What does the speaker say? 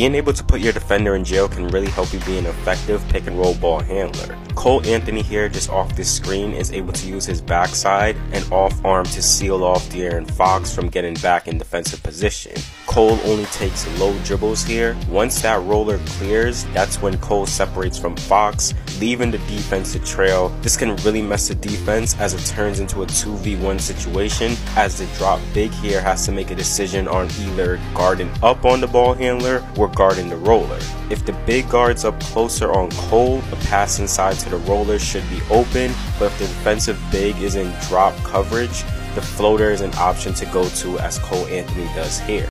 Being able to put your defender in jail can really help you be an effective pick and roll ball handler. Cole Anthony here just off this screen is able to use his backside and off arm to seal off De'Aaron Fox from getting back in defensive position. Cole only takes low dribbles here. Once that roller clears, that's when Cole separates from Fox, leaving the defense to trail. This can really mess the defense as it turns into a 2v1 situation as the drop big here has to make a decision on either guarding up on the ball handler or guarding the roller. If the big guard's up closer on Cole, the pass inside to the roller should be open, but if the defensive big is in drop coverage, the floater is an option to go to as Cole Anthony does here.